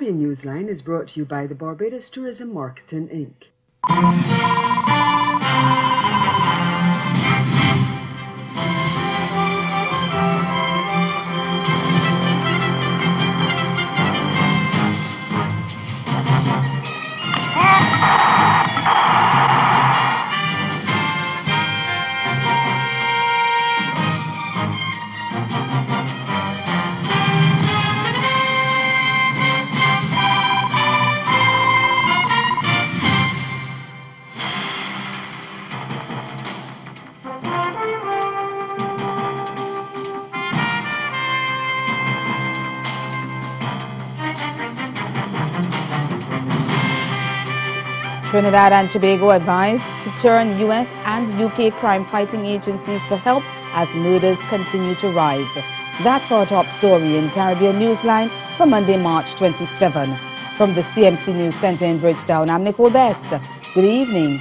Caribbean Newsline is brought to you by the Barbados Tourism Marketing Inc. Trinidad and Tobago advised to turn U.S. and U.K. crime-fighting agencies for help as murders continue to rise. That's our top story in Caribbean Newsline for Monday, March 27. From the CMC News Center in Bridgetown, I'm Nicole Best. Good evening.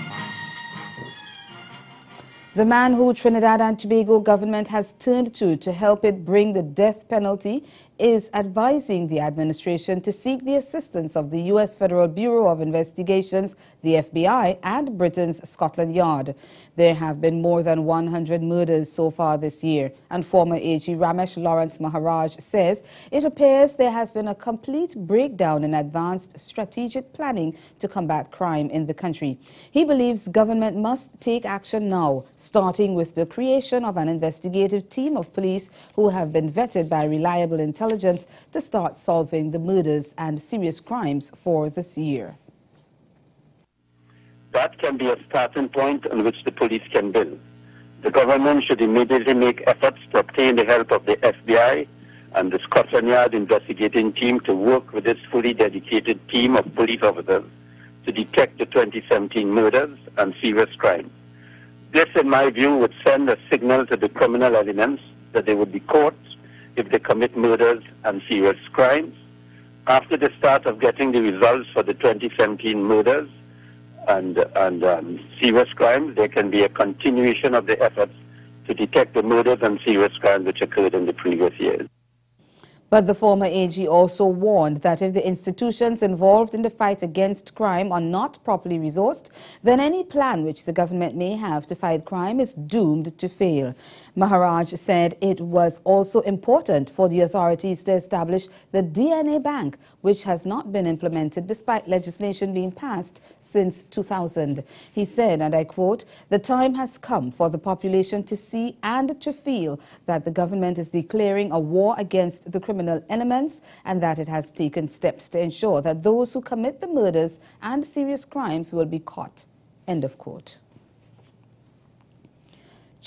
The man who Trinidad and Tobago government has turned to to help it bring the death penalty is advising the administration to seek the assistance of the U.S. Federal Bureau of Investigations, the FBI, and Britain's Scotland Yard. There have been more than 100 murders so far this year, and former AG Ramesh Lawrence Maharaj says it appears there has been a complete breakdown in advanced strategic planning to combat crime in the country. He believes government must take action now, starting with the creation of an investigative team of police who have been vetted by reliable intelligence intelligence to start solving the murders and serious crimes for this year. That can be a starting point on which the police can build. The government should immediately make efforts to obtain the help of the FBI and the Scotland Yard investigating team to work with this fully dedicated team of police officers to detect the 2017 murders and serious crimes. This, in my view, would send a signal to the criminal elements that they would be caught if they commit murders and serious crimes. After the start of getting the results for the 2017 murders and, and um, serious crimes, there can be a continuation of the efforts to detect the murders and serious crimes which occurred in the previous years. But the former AG also warned that if the institutions involved in the fight against crime are not properly resourced, then any plan which the government may have to fight crime is doomed to fail. Maharaj said it was also important for the authorities to establish the DNA Bank, which has not been implemented despite legislation being passed since 2000. He said, and I quote, the time has come for the population to see and to feel that the government is declaring a war against the criminal elements and that it has taken steps to ensure that those who commit the murders and serious crimes will be caught. End of quote.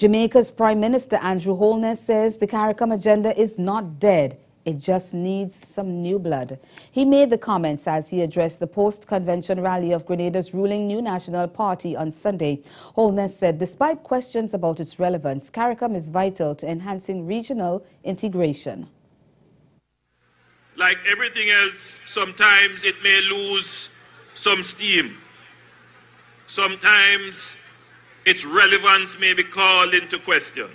Jamaica's Prime Minister Andrew Holness says the CARICOM agenda is not dead. It just needs some new blood. He made the comments as he addressed the post-convention rally of Grenada's ruling New National Party on Sunday. Holness said despite questions about its relevance, CARICOM is vital to enhancing regional integration. Like everything else, sometimes it may lose some steam. Sometimes its relevance may be called into question.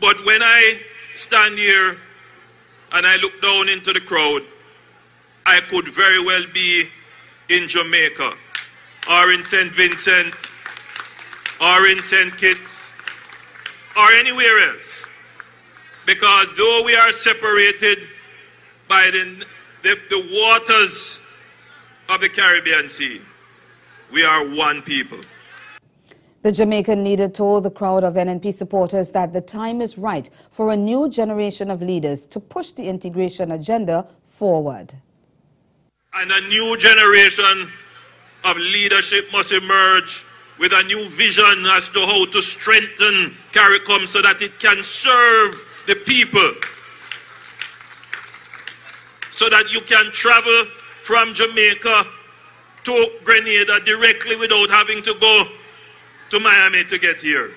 But when I stand here and I look down into the crowd, I could very well be in Jamaica or in St. Vincent or in St. Kitts or anywhere else. Because though we are separated by the, the, the waters of the Caribbean Sea, we are one people. The Jamaican leader told the crowd of NNP supporters that the time is right for a new generation of leaders to push the integration agenda forward. And a new generation of leadership must emerge with a new vision as to how to strengthen CARICOM so that it can serve the people. So that you can travel from Jamaica to Grenada directly without having to go to Miami to get here.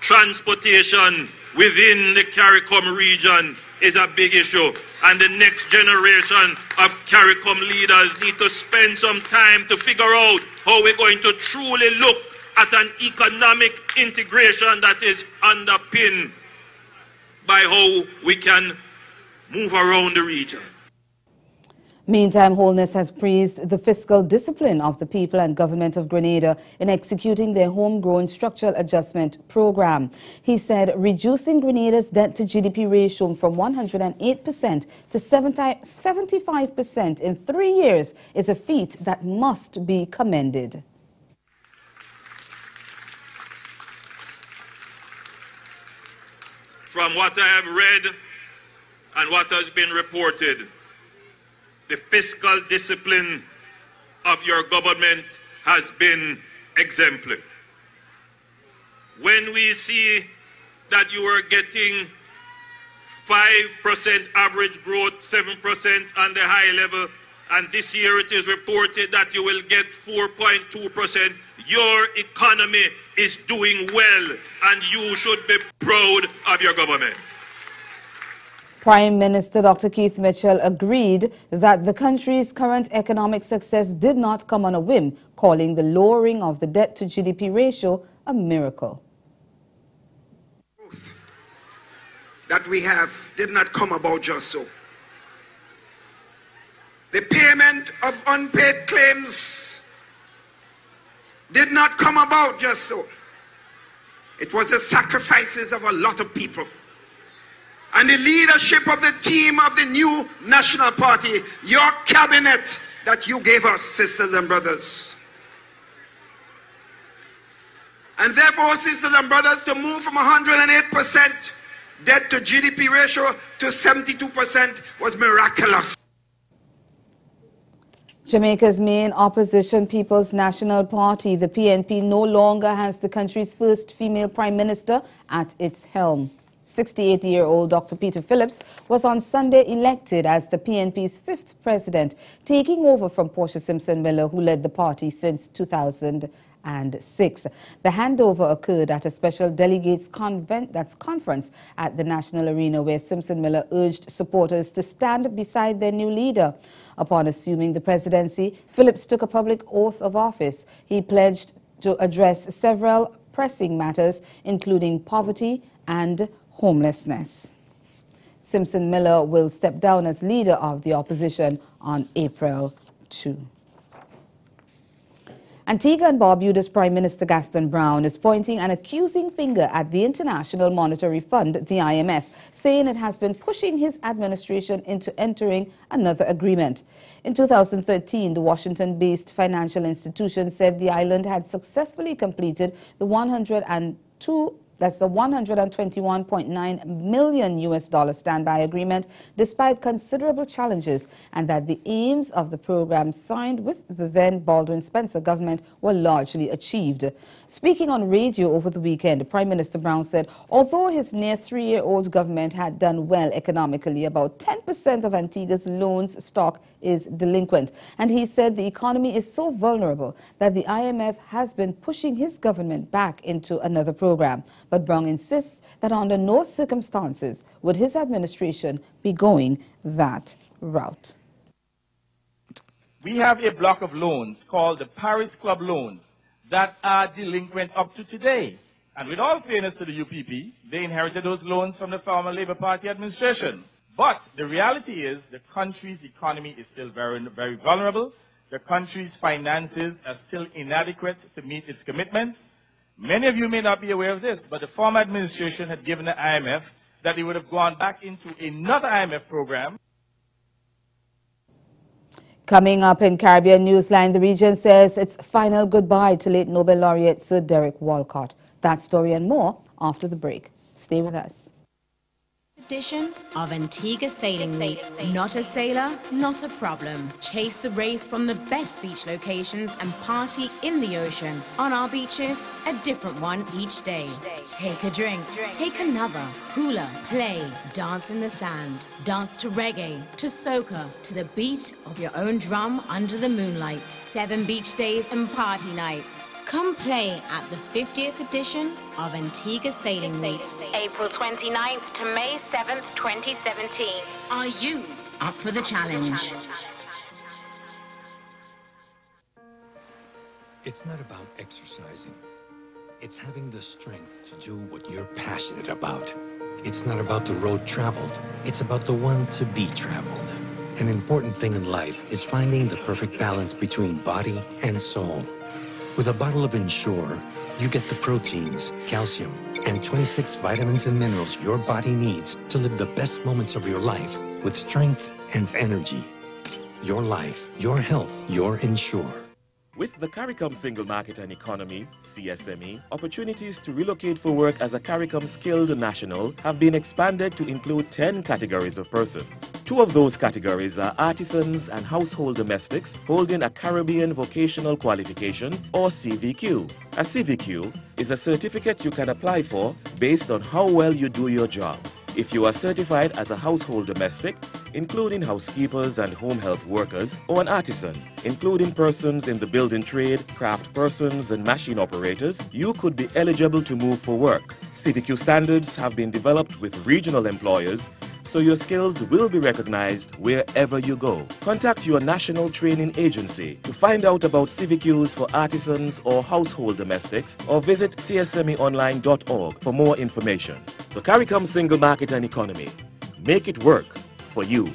Transportation within the CARICOM region is a big issue. And the next generation of CARICOM leaders need to spend some time to figure out how we're going to truly look at an economic integration that is underpinned by how we can move around the region. Meantime, Holness has praised the fiscal discipline of the people and government of Grenada in executing their homegrown structural adjustment program. He said reducing Grenada's debt to GDP ratio from 108% to 75% in three years is a feat that must be commended. From what I have read and what has been reported, the fiscal discipline of your government has been exemplary. When we see that you are getting 5% average growth, 7% on the high level, and this year it is reported that you will get 4.2%, your economy is doing well, and you should be proud of your government. Prime Minister Dr. Keith Mitchell agreed that the country's current economic success did not come on a whim, calling the lowering of the debt to GDP ratio a miracle. That we have did not come about just so. The payment of unpaid claims did not come about just so. It was the sacrifices of a lot of people and the leadership of the team of the new National Party, your cabinet that you gave us, sisters and brothers. And therefore, sisters and brothers, to move from 108% debt to GDP ratio to 72% was miraculous. Jamaica's main opposition People's National Party, the PNP, no longer has the country's first female prime minister at its helm. 68-year-old Dr. Peter Phillips was on Sunday elected as the PNP's fifth president, taking over from Portia Simpson Miller, who led the party since 2006. The handover occurred at a special delegates convent, that's conference at the National Arena, where Simpson Miller urged supporters to stand beside their new leader. Upon assuming the presidency, Phillips took a public oath of office. He pledged to address several pressing matters, including poverty and homelessness. Simpson Miller will step down as leader of the opposition on April 2. Antigua and Barbuda's Prime Minister Gaston Browne is pointing an accusing finger at the International Monetary Fund, the IMF, saying it has been pushing his administration into entering another agreement. In 2013, the Washington-based financial institution said the island had successfully completed the 102 that's the 121.9 million US dollar standby agreement, despite considerable challenges, and that the aims of the program signed with the then Baldwin Spencer government were largely achieved. Speaking on radio over the weekend, Prime Minister Browne said although his near three-year-old government had done well economically, about 10% of Antigua's loans stock is delinquent. And he said the economy is so vulnerable that the IMF has been pushing his government back into another program. But Browne insists that under no circumstances would his administration be going that route. We have a block of loans called the Paris Club loans that are delinquent up to today. And with all fairness to the UPP, they inherited those loans from the former Labour Party administration. But the reality is the country's economy is still very, very vulnerable. The country's finances are still inadequate to meet its commitments. Many of you may not be aware of this, but the former administration had given the IMF that they would have gone back into another IMF program Coming up in Caribbean Newsline, the region says its final goodbye to late Nobel laureate Sir Derek Walcott. That story and more after the break. Stay with us edition of Antigua Sailing Week. Not a sailor, not a problem. Chase the race from the best beach locations and party in the ocean. On our beaches, a different one each day. Take a drink, take another. Hula, play, dance in the sand. Dance to reggae, to soca, to the beat of your own drum under the moonlight. Seven beach days and party nights. Come play at the 50th edition of Antigua Sailing Week, April 29th to May 7th, 2017. Are you up for the challenge? It's not about exercising. It's having the strength to do what you're passionate about. It's not about the road traveled, it's about the one to be traveled. An important thing in life is finding the perfect balance between body and soul. With a bottle of Ensure, you get the proteins, calcium, and 26 vitamins and minerals your body needs to live the best moments of your life with strength and energy. Your life, your health, your Ensure. With the CARICOM Single Market and Economy, CSME, opportunities to relocate for work as a CARICOM skilled national have been expanded to include 10 categories of persons. Two of those categories are artisans and household domestics holding a Caribbean Vocational Qualification or CVQ. A CVQ is a certificate you can apply for based on how well you do your job. If you are certified as a household domestic, including housekeepers and home health workers, or an artisan, including persons in the building trade, craft persons, and machine operators, you could be eligible to move for work. CVQ standards have been developed with regional employers so your skills will be recognized wherever you go. Contact your national training agency to find out about CVQs for artisans or household domestics or visit csmeonline.org for more information. The CARICOM Single Market and Economy. Make it work for you.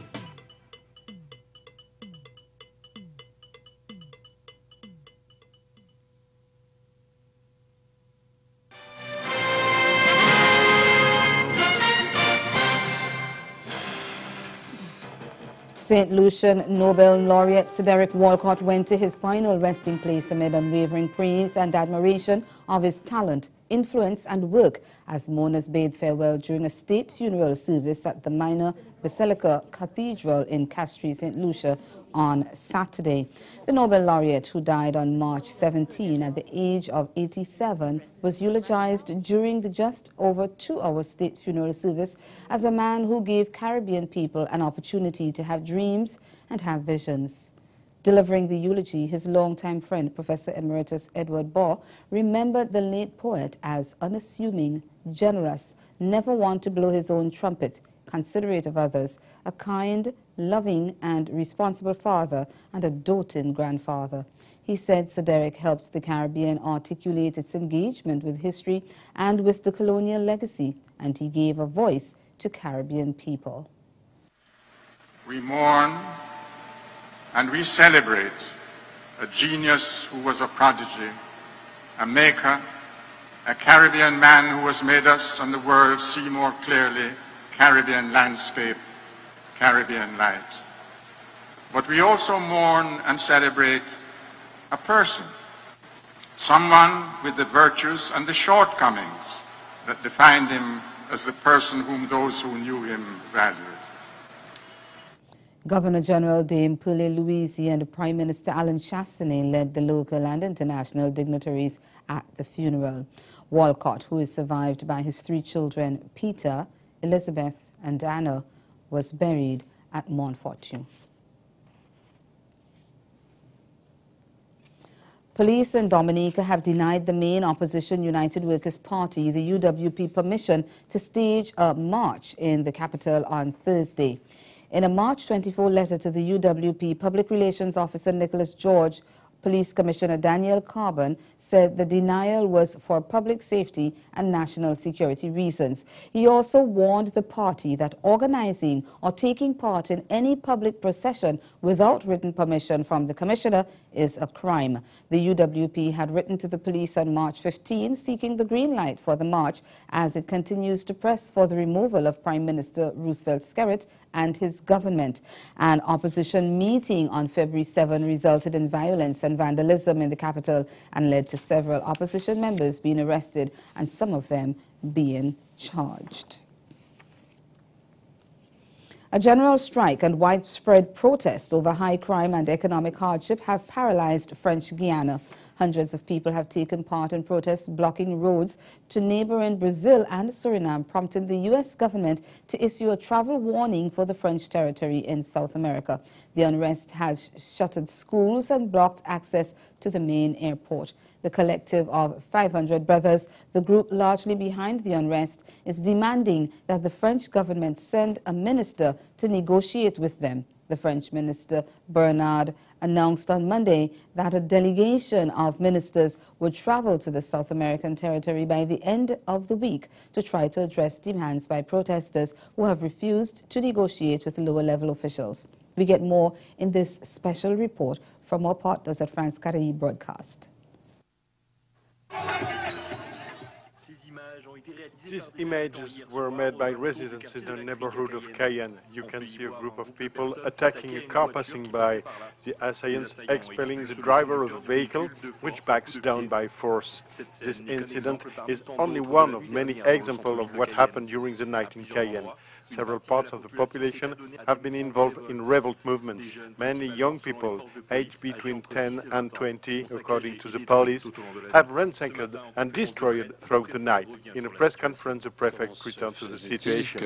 St. Lucian Nobel laureate Derek Walcott went to his final resting place amid unwavering praise and admiration of his talent, influence and work as mourners bade farewell during a state funeral service at the Minor Basilica Cathedral in Castries, St. Lucia on Saturday. The Nobel laureate, who died on March 17 at the age of 87, was eulogized during the just over two-hour state funeral service as a man who gave Caribbean people an opportunity to have dreams and have visions. Delivering the eulogy, his longtime friend, Professor Emeritus Edward Baugh, remembered the late poet as unassuming, generous, never one to blow his own trumpet, considerate of others, a kind, loving and responsible father and a doting grandfather. He said Sir Derek helped the Caribbean articulate its engagement with history and with the colonial legacy, and he gave a voice to Caribbean people. We mourn and we celebrate a genius who was a prodigy, a maker, a Caribbean man who has made us and the world see more clearly Caribbean landscape, Caribbean light. But we also mourn and celebrate a person, someone with the virtues and the shortcomings that defined him as the person whom those who knew him valued. Governor General Dame Pearlette Louisy and Prime Minister Allen Chastanet led the local and international dignitaries at the funeral. Walcott, who is survived by his three children, Peter, Elizabeth and Anna, was buried at Morne Fortune. Police in Dominica have denied the main opposition United Workers' Party, the UWP, permission to stage a march in the capital on Thursday. In a March 24 letter to the UWP, Public Relations Officer Nicholas George Police Commissioner Daniel Carbon said the denial was for public safety and national security reasons. He also warned the party that organizing or taking part in any public procession without written permission from the commissioner is a crime. The UWP had written to the police on March 15 seeking the green light for the march as it continues to press for the removal of Prime Minister Roosevelt Skerrit and his government. An opposition meeting on February 7 resulted in violence and vandalism in the capital and led to several opposition members being arrested and some of them being charged. A general strike and widespread protest over high crime and economic hardship have paralyzed French Guiana. Hundreds of people have taken part in protests blocking roads to neighboring Brazil and Suriname, prompting the U.S. government to issue a travel warning for the French territory in South America. The unrest has shuttered schools and blocked access to the main airport. The collective of 500 brothers, the group largely behind the unrest, is demanding that the French government send a minister to negotiate with them. The French Minister Bernard announced on Monday that a delegation of ministers would travel to the South American territory by the end of the week to try to address demands by protesters who have refused to negotiate with lower level officials. We get more in this special report from our partners at France Caraïbes Broadcast. These images were made by residents in the neighborhood of Cayenne. You can see a group of people attacking a car passing by. The assailants expelling the driver of the vehicle, which backs down by force. This incident is only one of many examples of what happened during the night in Cayenne. Several parts of the population have been involved in revolt movements. Many young people, aged between 10 and 20, according to the police, have ransacked and destroyed throughout the night. In a press conference, the prefect returned to the situation.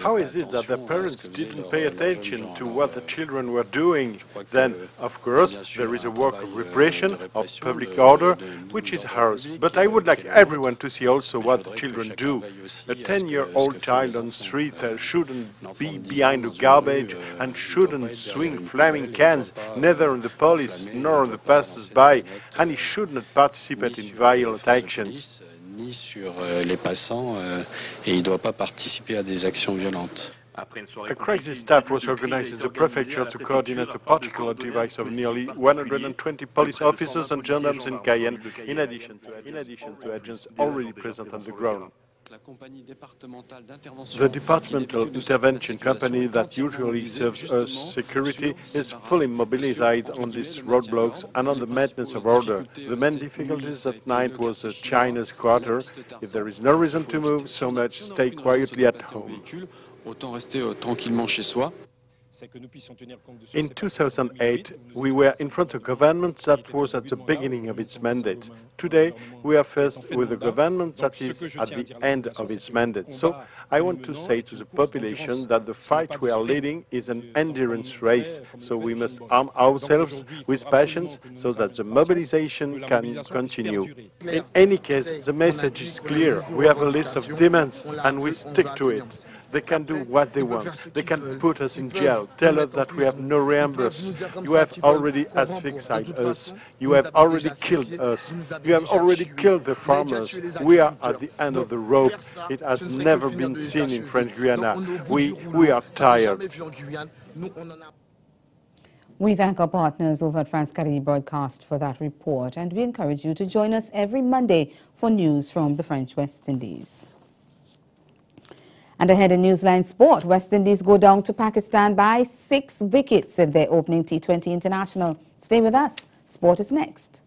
How is it that the parents didn't pay attention to what the children were doing? Then, of course, there is a work of repression, of public order, which is ours. But I would like everyone to see also what the children do. A 10-year-old child on the street uh, shouldn't be behind the garbage and shouldn't swing flaming cans, neither on the police nor on the passers-by, and he should not participate in violent actions ni sur euh, les passants euh, et il ne doit pas participer à des actions violentes. A crisis staff was organized in the prefecture to coordinate a particular device of nearly 120 police officers and gendarmes in Cayenne, in addition to, in addition to agents already present on the ground. The departmental intervention company that usually serves us security is fully mobilized on these roadblocks and on the maintenance of order. The main difficulties at night was the China's quarter. If there is no reason to move so much, stay quietly at home. In 2008, we were in front of a government that was at the beginning of its mandate. Today, we are faced with a government that is at the end of its mandate. So, I want to say to the population that the fight we are leading is an endurance race. So we must arm ourselves with passions so that the mobilization can continue. In any case, the message is clear. We have a list of demands and we stick to it. They can do what they want. They can put us in jail, tell us that we have no reimbursement. You have already asphyxied us. You have already killed us. You have already killed the farmers. We are at the end of the rope. It has never been seen in French Guiana. We, we are tired. We thank our partners over at France Caraïbes Broadcast for that report, and we encourage you to join us every Monday for news from the French West Indies. And ahead in Newsline Sport, West Indies go down to Pakistan by six wickets in their opening T20 International. Stay with us. Sport is next.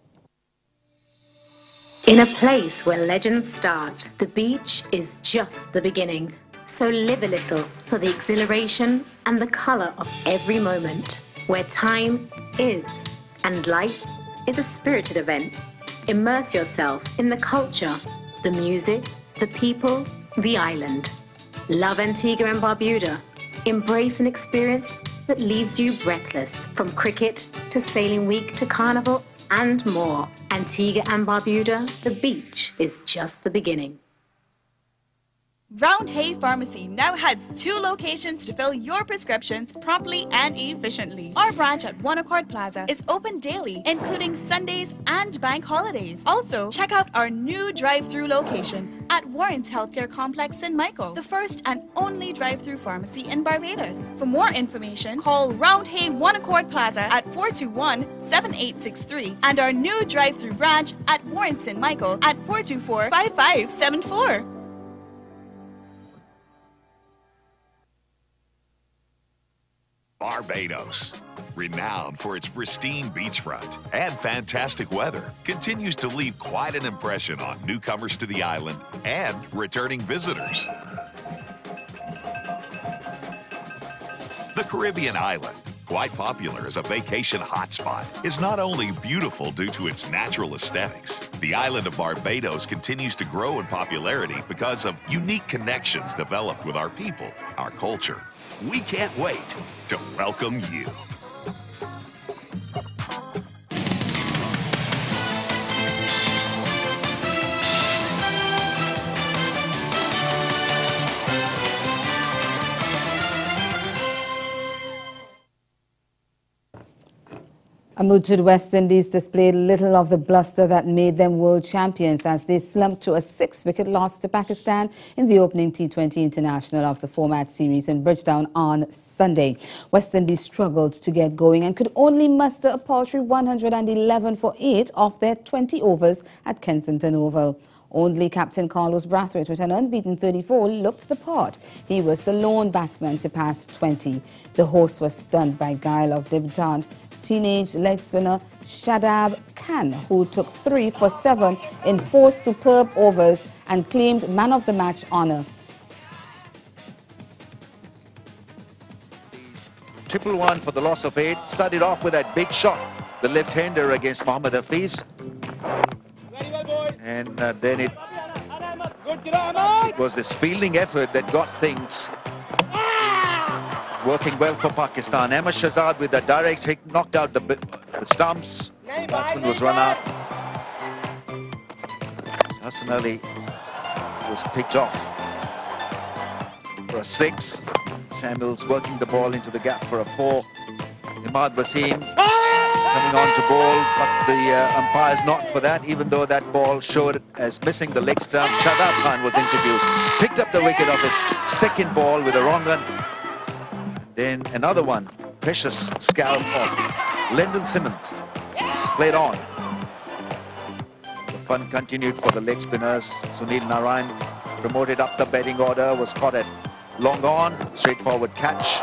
In a place where legends start, the beach is just the beginning. So live a little for the exhilaration and the colour of every moment, where time is and life is a spirited event. Immerse yourself in the culture, the music, the people, the island. Love Antigua and Barbuda. Embrace an experience that leaves you breathless. From cricket to sailing week to carnival and more. Antigua and Barbuda, the beach is just the beginning. Round Hay Pharmacy now has two locations to fill your prescriptions promptly and efficiently. Our branch at One Accord Plaza is open daily, including Sundays and bank holidays. Also, check out our new drive-through location at Warren's Healthcare Complex in Michael, the first and only drive-through pharmacy in Barbados. For more information, call Round Hay One Accord Plaza at 421-7863 and our new drive-through branch at Warren's in Michael at 424-5574. Barbados, renowned for its pristine beachfront and fantastic weather, continues to leave quite an impression on newcomers to the island and returning visitors. The Caribbean island, quite popular as a vacation hotspot, is not only beautiful due to its natural aesthetics, the island of Barbados continues to grow in popularity because of unique connections developed with our people, our culture, we can't wait to welcome you. Move West Indies displayed little of the bluster that made them world champions as they slumped to a six-wicket loss to Pakistan in the opening T20 International of the format series in Bridgetown on Sunday. West Indies struggled to get going and could only muster a paltry 111 for 8 off their 20 overs at Kensington Oval. Only captain Carlos Brathwaite with an unbeaten 34 looked the part. He was the lone batsman to pass 20. The host was stunned by guile of debutant teenage leg spinner Shadab Khan, who took three for seven in four superb overs and claimed man of the match honour. Triple one for the loss of eight. Started off with that big shot, the left-hander against Mohammad Hafeez. And uh, then it, it was this fielding effort that got things working well for Pakistan. Ahmed Shahzad with a direct hit knocked out the, the stumps. The batsman was run out. Hassan Ali was picked off for a six. Samuels working the ball into the gap for a four. Imad Wasim coming on to ball, but the uh, umpire's not for that, even though that ball showed as missing the leg stump. Shadab Khan was introduced, picked up the wicket of his second ball with a wrong one. Then another one, precious scalp off. Lendl Simmons, played on. The fun continued for the leg spinners. Sunil Narine promoted up the batting order, was caught at long on, straightforward catch.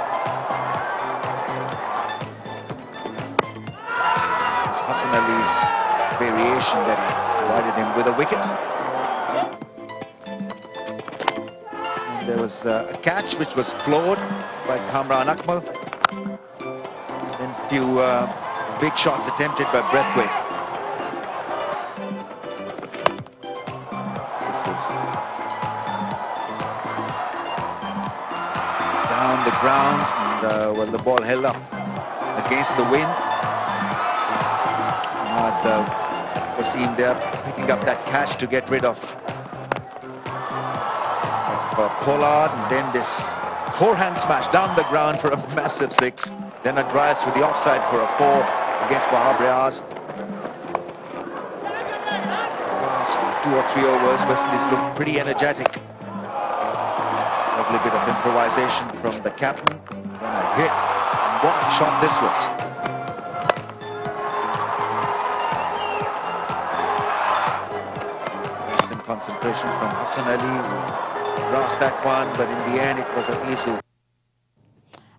It was Hassan Ali's variation that provided him with a wicket. Was uh, a catch which was floored by Kamran Akmal. Then few uh, big shots attempted by Brathwaite. This was down the ground and uh, well the ball held up against the wind. Ahmad uh, Wasim there picking up that catch to get rid of, uh, Pollard and then this Forehand smash down the ground for a massive six. Then a drive through the offside for a four against Wahab Riaz. Last two or three overs, West Indies looked pretty energetic. Lovely bit of improvisation from the captain. Then a hit. And what a shot this was. Concentration from Hassan Ali, lost that one, but in the end it was a issue.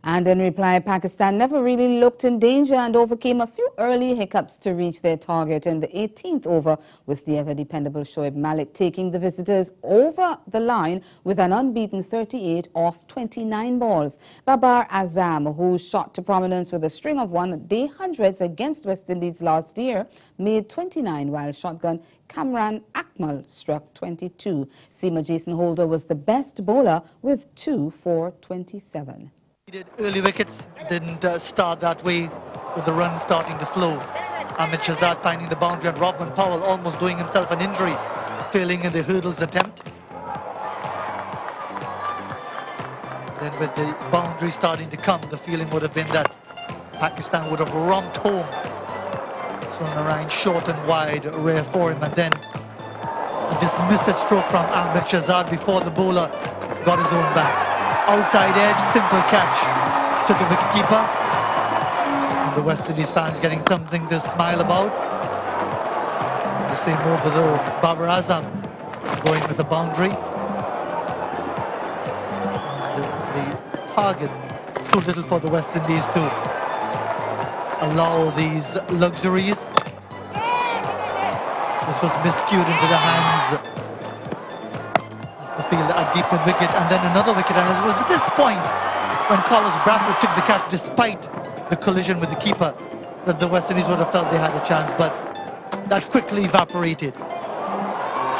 And in reply, Pakistan never really looked in danger and overcame a few early hiccups to reach their target in the 18th over, with the ever-dependable Shoaib Malik taking the visitors over the line with an unbeaten 38 off 29 balls. Babar Azam, who shot to prominence with a string of one-day hundreds against West Indies last year, made 29, while shotgun Kamran Akmal struck 22. Seamer Jason Holder was the best bowler with 2 for 27. He did early wickets didn't uh, start that way with the run starting to flow. Ahmed Shahzad finding the boundary and Rovman Powell almost doing himself an injury, failing in the hurdles attempt. Then with the boundary starting to come, the feeling would have been that Pakistan would have romped home. So Narine short and wide, rare for him, and then a dismissive stroke from Ahmed Shahzad before the bowler got his own back outside edge, simple catch to the wicketkeeper. The West Indies fans getting something to smile about. The same over though, Babar Azam going with the boundary. The, the target too little for the West Indies to allow these luxuries. This was miscued into the hands field, a deep wicket, and then another wicket. And it was at this point when Carlos Brathwaite took the catch, despite the collision with the keeper, that the West Indies would have felt they had a chance, but that quickly evaporated.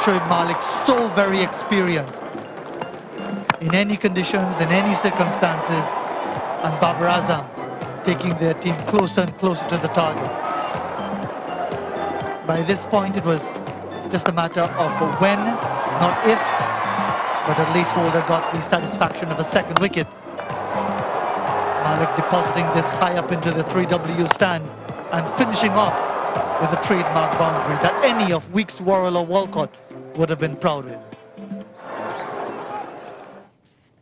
Shoaib Malik, so very experienced in any conditions, in any circumstances, and Babar Azam taking their team closer and closer to the target. By this point, it was just a matter of when, not if, but at least Holder got the satisfaction of a second wicket. Malik depositing this high up into the 3W stand and finishing off with a trademark boundary that any of Weekes, Worrell or Walcott would have been proud with.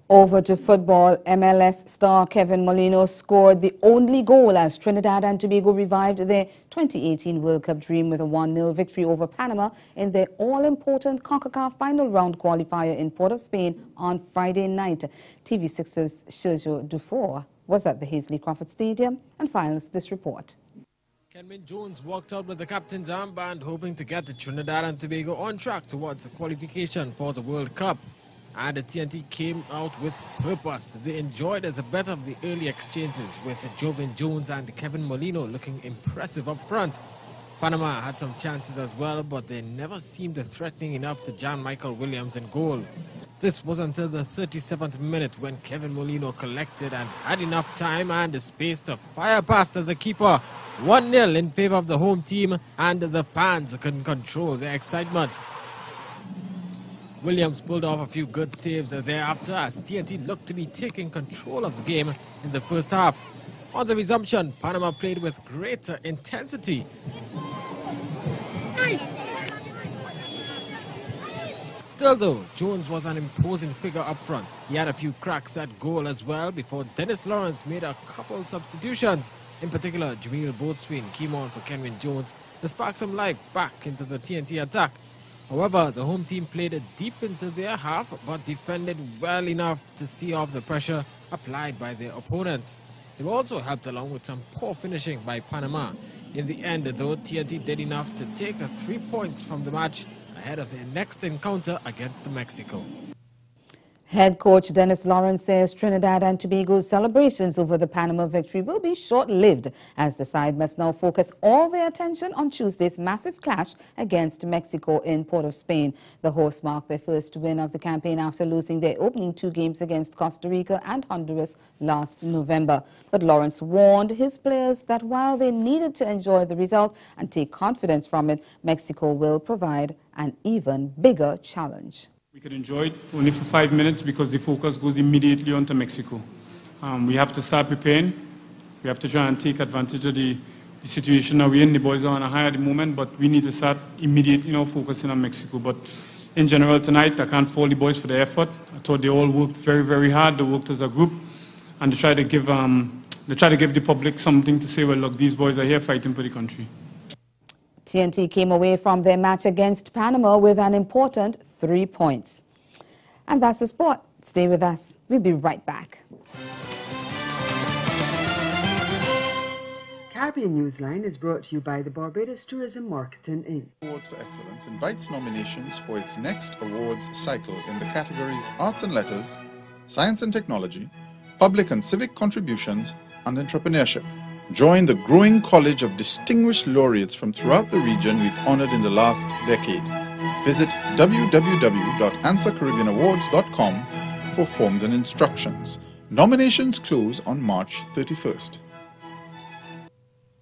Over to football, MLS star Kevin Molino scored the only goal as Trinidad and Tobago revived their 2018 World Cup dream with a 1-0 victory over Panama in their all-important CONCACAF final round qualifier in Port of Spain on Friday night. TV6's Sergio Dufour was at the Hasely Crawford Stadium and files this report. Kenwyne Jones walked out with the captain's armband hoping to get the Trinidad and Tobago on track towards the qualification for the World Cup and the TNT came out with purpose. They enjoyed the better of the early exchanges with Joevin Jones and Kevin Molino looking impressive up front. Panama had some chances as well, but they never seemed threatening enough to Jan-Michael Williams in goal. This was until the 37th minute when Kevin Molino collected and had enough time and space to fire past the keeper. 1-0 in favor of the home team and the fans couldn't control their excitement. Williams pulled off a few good saves thereafter as TNT looked to be taking control of the game in the first half. On the resumption, Panama played with greater intensity. Still though, Jones was an imposing figure up front. He had a few cracks at goal as well before Dennis Lawrence made a couple substitutions. In particular, Jamille Boatswain came on for Kenwyne Jones to spark some life back into the TNT attack. However, the home team played deep into their half but defended well enough to see off the pressure applied by their opponents. They were also helped along with some poor finishing by Panama. In the end, though, TNT did enough to take three points from the match ahead of their next encounter against Mexico. Head coach Dennis Lawrence says Trinidad and Tobago's celebrations over the Panama victory will be short-lived as the side must now focus all their attention on Tuesday's massive clash against Mexico in Port of Spain. The hosts marked their first win of the campaign after losing their opening two games against Costa Rica and Honduras last November. But Lawrence warned his players that while they needed to enjoy the result and take confidence from it, Mexico will provide an even bigger challenge. We could enjoy it only for five minutes because the focus goes immediately onto Mexico. Um, we have to start preparing. We have to try and take advantage of the, the situation that we're in. The boys are on a high at the moment, but we need to start immediately, you know, focusing on Mexico. But in general tonight, I can't fault the boys for their effort. I thought they all worked very, very hard. They worked as a group, and they try to give um, they try to give the public something to say. Well, look, these boys are here fighting for the country. TNT came away from their match against Panama with an important three points. And that's the sport. Stay with us. We'll be right back. Caribbean Newsline is brought to you by the Barbados Tourism Marketing Inc. Awards for Excellence invites nominations for its next awards cycle in the categories Arts and Letters, Science and Technology, Public and Civic Contributions, and Entrepreneurship. Join the growing college of distinguished laureates from throughout the region we've honored in the last decade. Visit www.ansacaribbeanawards.com for forms and instructions. Nominations close on March 31st.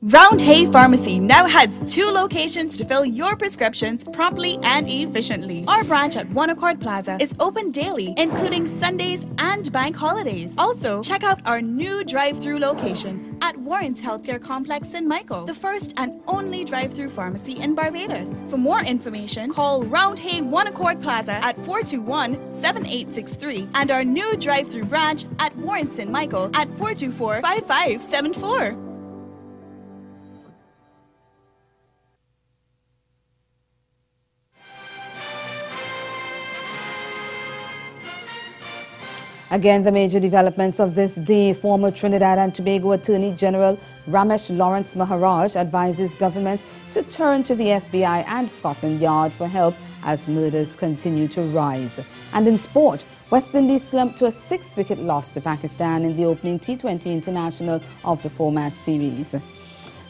Round Hay Pharmacy now has two locations to fill your prescriptions promptly and efficiently. Our branch at One Accord Plaza is open daily, including Sundays and bank holidays. Also, check out our new drive-through location at Warren's Healthcare Complex in Michael, the first and only drive-through pharmacy in Barbados. For more information, call Round Hay One Accord Plaza at 421-7863 and our new drive-through branch at Warren's in Michael at 424-5574. Again, the major developments of this day, former Trinidad and Tobago Attorney General Ramesh Lawrence Maharaj advises government to turn to the FBI and Scotland Yard for help as murders continue to rise. And in sport, West Indies slumped to a six-wicket loss to Pakistan in the opening T20 International of the four-match series.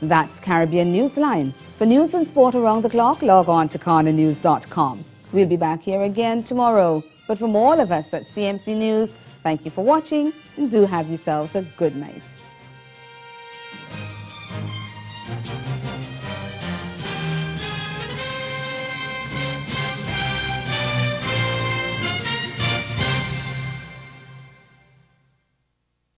That's Caribbean Newsline. For news and sport around the clock, log on to CarnaNews.com. We'll be back here again tomorrow. But from all of us at CMC News, thank you for watching and do have yourselves a good night.